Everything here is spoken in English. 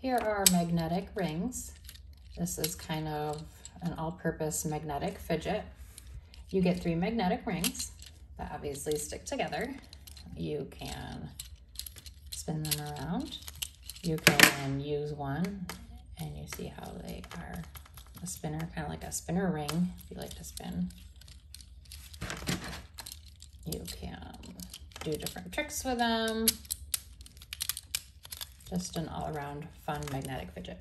Here are magnetic rings. This is kind of an all-purpose magnetic fidget. You get three magnetic rings that obviously stick together. You can spin them around. You can use one and you see how they are a spinner, kind of like a spinner ring if you like to spin. You can do different tricks with them. Just an all around fun magnetic fidget.